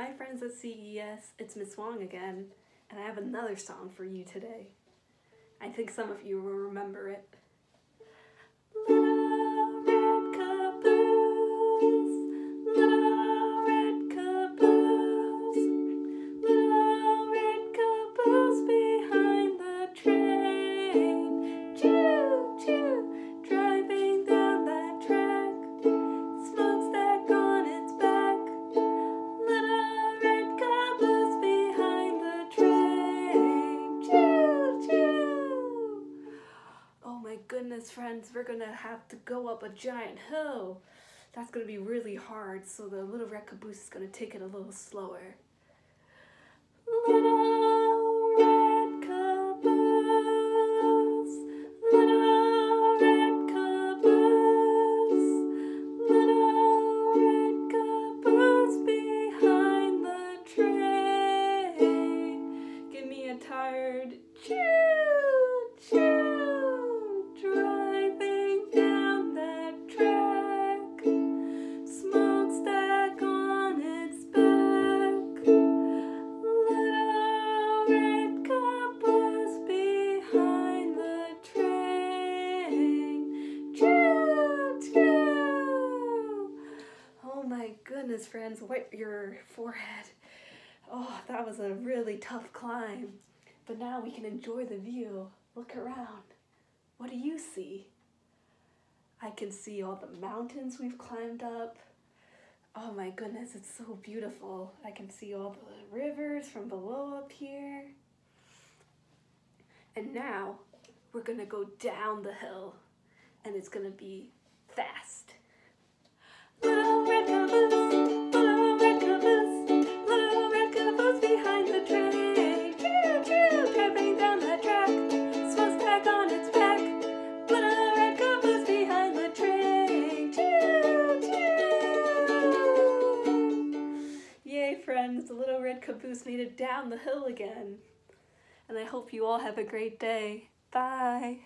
Hi friends at CES, it's Miss Wong again, and I have another song for you today. I think some of you will remember it. Goodness, friends, we're gonna have to go up a giant hill. That's gonna be really hard, so the little red caboose is gonna take it a little slower. Little goodness, friends, wipe your forehead. Oh, that was a really tough climb. But now we can enjoy the view. Look around. What do you see? I can see all the mountains we've climbed up. Oh my goodness, it's so beautiful. I can see all the rivers from below up here. And now we're gonna go down the hill and it's gonna be fast. The little red caboose made it down the hill again. And I hope you all have a great day. Bye.